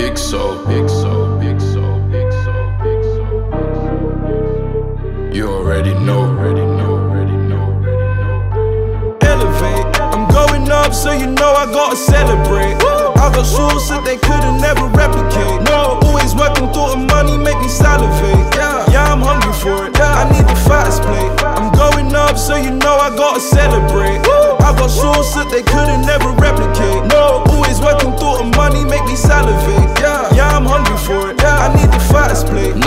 Big Sol, big Sol, big Sol, big Sol, big Sol. You already know, already know, already know, already know. Elevate. I'm going up, so you know I gotta celebrate. I got shoes that they couldn't never replicate. No, always working through the money, make me salivate. Yeah, I'm hungry for it. I need the fattest plate. I'm going up, so you know I gotta celebrate. I got shoes that they couldn't never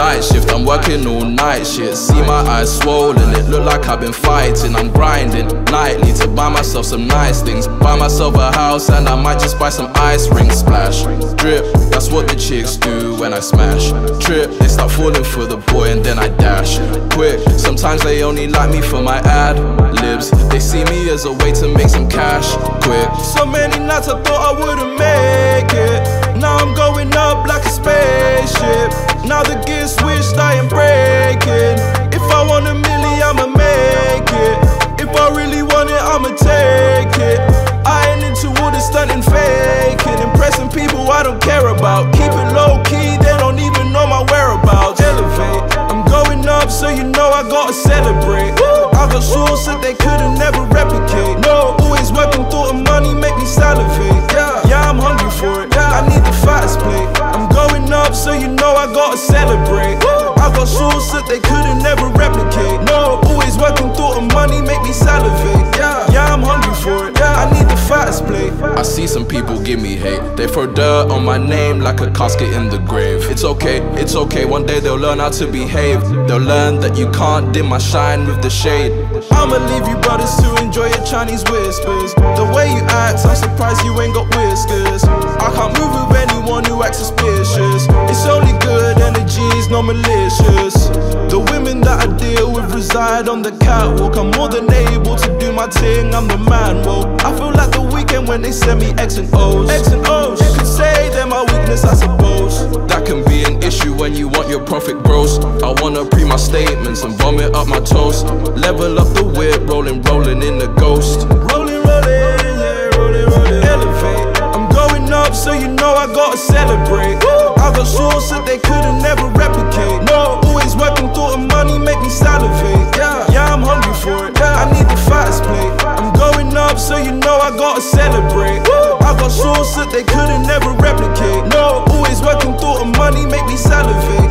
Night shift, I'm working all night shit. See my eyes swollen, it look like I've been fighting. I'm grinding nightly to buy myself some nice things. Buy myself a house and I might just buy some ice rings. Splash, drip, that's what the chicks do when I smash. Trip, they start falling for the boy and then I dash. Quick, sometimes they only like me for my ad libs. They see me as a way to make some cash. Quick, So many nights I thought I wouldn't make it. Now I'm going up like a spaceship. Now the gear switched, I am breaking. If I want a milli, I'ma make it. If I really want it, I'ma take it. I ain't into all the stunting faking. Impressing people I don't care about. Keep it low key, they don't even know my whereabouts. Elevate, I'm going up, so you know I gotta celebrate. I got shoes that they couldn't never replicate. No, always working, through the money make me salivate. Yeah, yeah, I'm hungry for it. Yeah, I need the fattest plate. I'm going up, so you know celebrate. I got shoes that they couldn't never replicate. No, always working, thought of money make me salivate. Yeah, yeah, I'm hungry for it. Yeah, I need the fattest plate. I see some people give me hate. They throw dirt on my name like a casket in the grave. It's okay, it's okay. One day they'll learn how to behave. They'll learn that you can't dim my shine with the shade. I'ma leave you brothers to enjoy your Chinese whispers. The way you act, I'm surprised you ain't got energies, no malicious. The women that I deal with reside on the catwalk. I'm more than able to do my thing, I'm the man. Whoa, I feel like the Weeknd when they send me X and O's. X and O's. You could say they're my weakness, I suppose. That can be an issue when you want your profit gross. I wanna pre my statements and vomit up my toast. Level up the whip, rolling, rolling in the ghost. Rolling, rolling, yeah, rolling, rolling. Elevate. I'm going up, so you know I gotta celebrate. celebrate. I got shoes that they couldn't never replicate. No, always working through the money, make me salivate.